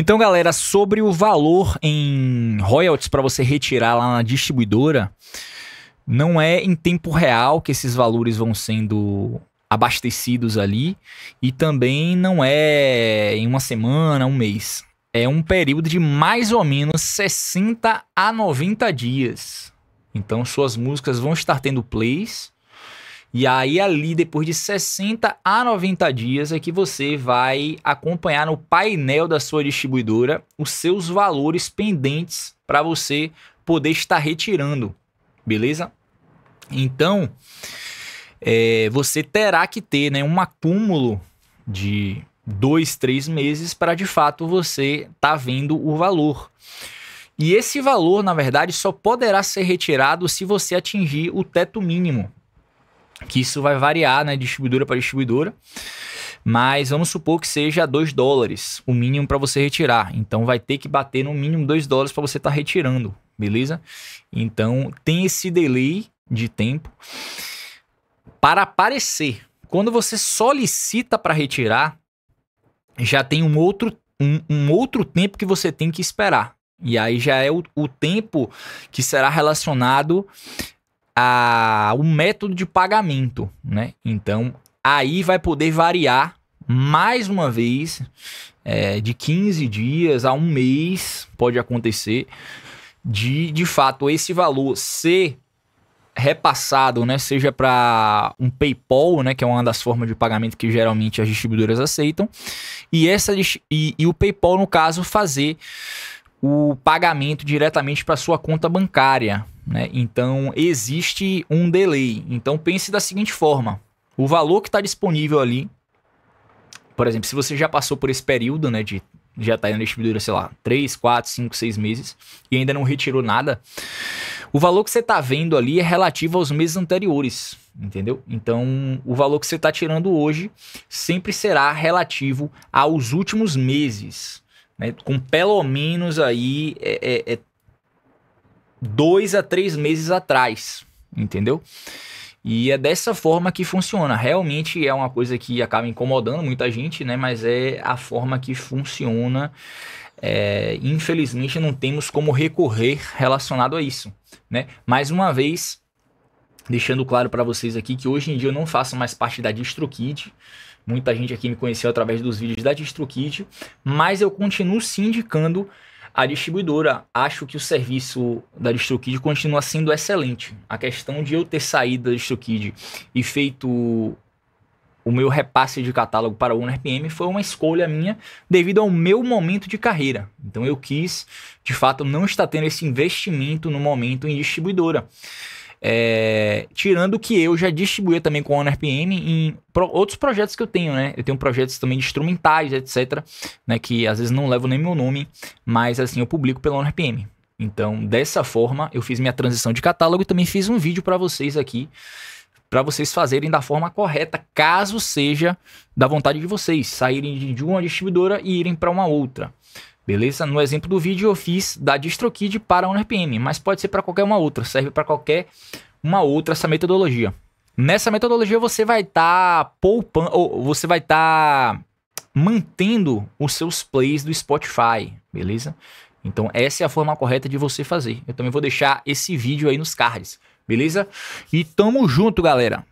Então, galera, sobre o valor em royalties para você retirar lá na distribuidora, não é em tempo real que esses valores vão sendo abastecidos ali e também não é em uma semana, um mês. É um período de mais ou menos 60 a 90 dias. Então suas músicas vão estar tendo plays e aí, ali, depois de 60 a 90 dias, é que você vai acompanhar no painel da sua distribuidora os seus valores pendentes para você poder estar retirando, beleza? Então, é, você terá que ter né, um acúmulo de dois, três meses para de fato você tá vendo o valor. E esse valor, na verdade, só poderá ser retirado se você atingir o teto mínimo, que isso vai variar, né, distribuidora para distribuidora. Mas vamos supor que seja 2 dólares o mínimo para você retirar. Então vai ter que bater no mínimo 2 dólares para você estar tá retirando, beleza? Então tem esse delay de tempo para aparecer. Quando você solicita para retirar, já tem um outro, um, um, outro tempo que você tem que esperar. E aí já é o, o tempo que será relacionado a, o método de pagamento, né? Então, aí vai poder variar mais uma vez é, de 15 dias a um mês, pode acontecer, de de fato esse valor ser repassado, né, seja para um PayPal, né, que é uma das formas de pagamento que geralmente as distribuidoras aceitam, e essa e, e o PayPal no caso fazer o pagamento diretamente para sua conta bancária, né? Então existe um delay. Então pense da seguinte forma: o valor que está disponível ali, por exemplo, se você já passou por esse período, né, de já está na distribuidora, sei lá, 3, 4, 5, 6 meses e ainda não retirou nada, o valor que você está vendo ali é relativo aos meses anteriores, entendeu? Então, o valor que você está tirando hoje sempre será relativo aos últimos meses, né? Com pelo menos aí é, é, é dois a três meses atrás, entendeu? E é dessa forma que funciona. Realmente é uma coisa que acaba incomodando muita gente, né? Mas é a forma que funciona. É, infelizmente não temos como recorrer relacionado a isso, né? Mais uma vez, deixando claro para vocês aqui que hoje em dia eu não faço mais parte da DistroKid. Muita gente aqui me conheceu através dos vídeos da DistroKid, mas eu continuo se indicando a distribuidora, acho que o serviço da DistroKid continua sendo excelente. A questão de eu ter saído da DistroKid e feito o meu repasse de catálogo para o OneRPM foi uma escolha minha devido ao meu momento de carreira. Então eu quis, de fato, não estar tendo esse investimento no momento em distribuidora. É, tirando que eu já distribuía também com o RPM em pro, outros projetos que eu tenho, né? Eu tenho projetos também de instrumentais, etc, né? Que às vezes não levam nem meu nome, mas assim, eu publico pelo RPM. Então, dessa forma, eu fiz minha transição de catálogo e também fiz um vídeo para vocês aqui, para vocês fazerem da forma correta, caso seja da vontade de vocês, saírem de uma distribuidora e irem para uma outra. Beleza? No exemplo do vídeo eu fiz da DistroKid para a UNRPM, mas pode ser para qualquer uma outra, serve para qualquer uma outra essa metodologia. Nessa metodologia você vai estar tá poupando, ou você vai estar tá mantendo os seus plays do Spotify, beleza? Então essa é a forma correta de você fazer. Eu também vou deixar esse vídeo aí nos cards, beleza? E tamo junto, galera.